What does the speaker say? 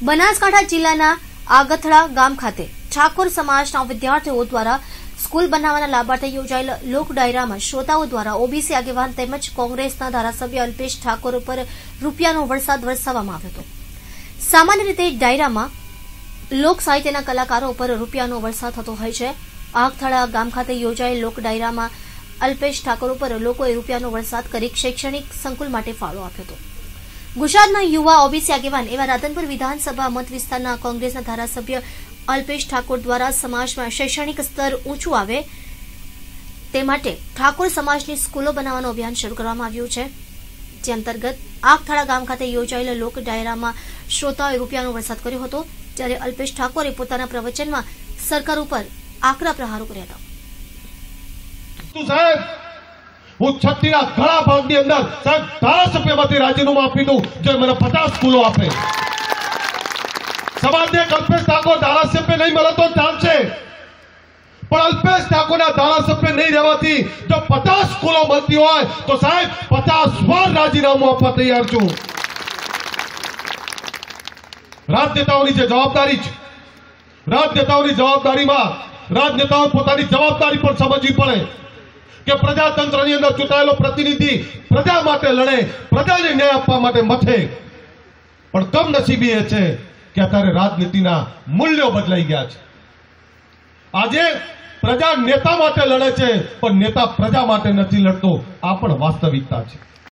બનાસકાંઠા જિલ્લાના આગથડા ગામ ખાતે ઠાકોર સમાજના વિદ્યાર્થીઓ દ્વારા સ્કૂલ બનાવવાના લાભાર્થે યોજાયેલ લોક ડાયરામાં શ્રોતાઓ દ્વારા ઓબીસી આગેવાન તેમજ કોંગ્રેસના ધારાસભ્ય અલ્પેશ ઠાકોર ઉપર રૂપિયાનો વરસાદ વરસાવવામાં આવ્યો હતો. સામાન્ય રીતે ડાયરામાં લોક સાહિત્યના કલાકારો ઉપર રૂપિયાનો વરસાદ થતો હોય છે. આગથડા ગામ ખાતે યોજાયેલ લોક ડાયરામાં અલ્પેશ ઠાકોર ઉપર લોકોએ રૂપિયાનો વરસાદ કરી શૈક્ષણિક સંકુલ માટે ફાળો આપ્યો હતો. ગુજરાતના યુવા ઓબીસી આગેવાન એવા રાધનપુર વિધાનસભા મત વિસ્તારના કોંગ્રેસના ધારાસભ્ય અલ્પેશ ઠાકોર દ્વારા સમાજમાં શૈક્ષણિક સ્તર ઊંચું આવે તે માટે ઠાકોર સમાજની સ્કૂલો બનાવવાનું અભિયાન શરૂ કરવામાં આવ્યું છે. જે અંતર્ગત આગથાળા ગામ ખાતે યોજાયેલા લોક ડાયરામાં શ્રોતાઓએ રૂપિયાનો વરસાદ કર્યો હતો, જ્યારે અલ્પેશ ઠાકોરે પોતાના પ્રવચનમાં સરકાર ઉપર આકરા પ્રહારો કર્યા હતા. હું છત્રીના ઘણા ભાગની અંદર સાહેબ ધારાસભ્યમાંથી રાજીનામું આપી દઉં, જો મને પચાસ સ્કૂલો આપે. સમાજને કલ્પેશ ઠાકોર ધારાસભ્ય નહીં મળે તો ચાલશે. પણ અલ્પેશ ઠાકોરના ધારાસભ્ય નહીં રહેવાથી જો પચાસ સ્કૂલો મળતી હોય તો સાહેબ પચાસ વાર રાજીનામું આપવા તૈયાર છું. રાજનેતાઓની જે જવાબદારી છે, રાજનેતાઓની જવાબદારીમાં રાજનેતાઓ પોતાની જવાબદારી પણ સમજવી પડે. કે પ્રજાતંત્રની અંદર ચૂંટાયેલો પ્રતિનિધિ પ્રજા માટે લડે, પ્રજાને ન્યાય આપવા માટે મથે. પણ કમનસીબી એ છે કે અત્યારે રાજનીતિના મૂલ્યો બદલાઈ ગયા છે. આજે પ્રજા નેતા માટે લડે છે, પણ નેતા પ્રજા માટે નથી લડતો, આ પણ વાસ્તવિકતા છે.